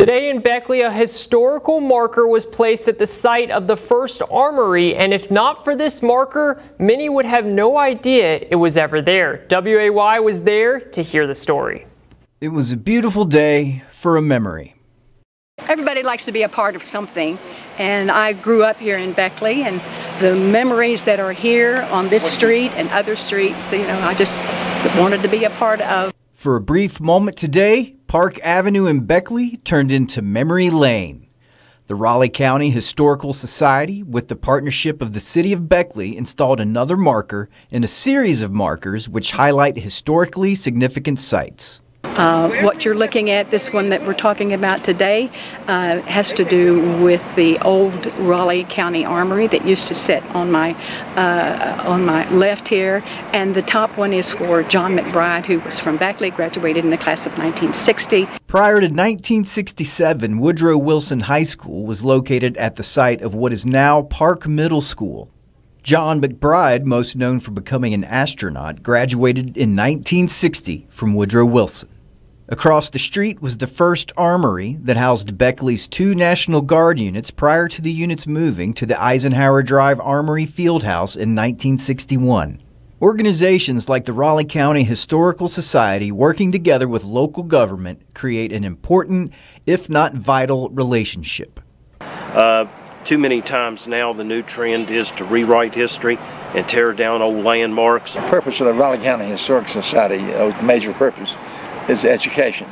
Today in Beckley, a historical marker was placed at the site of the first armory, and if not for this marker, many would have no idea it was ever there. WOAY was there to hear the story. It was a beautiful day for a memory. Everybody likes to be a part of something, and I grew up here in Beckley, and the memories that are here on this street and other streets, you know, I just wanted to be a part of. For a brief moment today, Park Avenue in Beckley turned into Memory Lane. The Raleigh County Historical Society, with the partnership of the City of Beckley, installed another marker in a series of markers which highlight historically significant sites. Uh, what you're looking at, this one that we're talking about today, uh, has to do with the old Raleigh County Armory that used to sit on my uh, on my left here, and the top one is for Jon McBride, who was from Beckley, graduated in the class of 1960. Prior to 1967, Woodrow Wilson High School was located at the site of what is now Park Middle School. Jon McBride, most known for becoming an astronaut, graduated in 1960 from Woodrow Wilson. Across the street was the first armory that housed Beckley's two National Guard units prior to the units moving to the Eisenhower Drive Armory Fieldhouse in 1961. Organizations like the Raleigh County Historical Society working together with local government create an important, if not vital, relationship. Uh, too many times now the new trend is to rewrite history and tear down old landmarks. The purpose of the Raleigh County Historical Society, uh, major purpose, is education.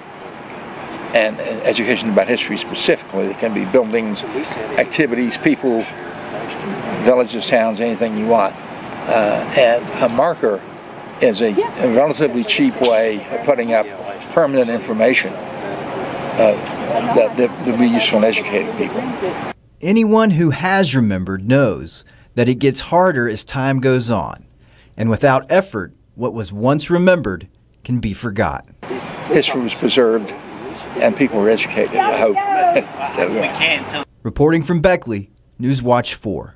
And education about history specifically. It can be buildings, activities, people, villages, towns, anything you want. Uh, and a marker is a, a, relatively cheap way of putting up permanent information uh, that, that will be useful in educating people. Anyone who has remembered knows that it gets harder as time goes on. And without effort, what was once remembered can be forgotten. History was preserved and people were educated, I hope. Reporting from Beckley, Newswatch 4.